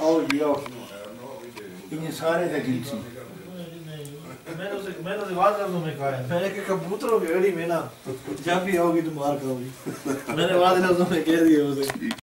आओ जी आओ इन सारे का ठीक सी मैंने उसे मैंने उसे बात कर दूँ मैं कहा है मैंने कि कबूतरों की घड़ी में ना जब भी आओगी तुम मार खाओगी मैंने बात लफ्जों में कह दिया उसे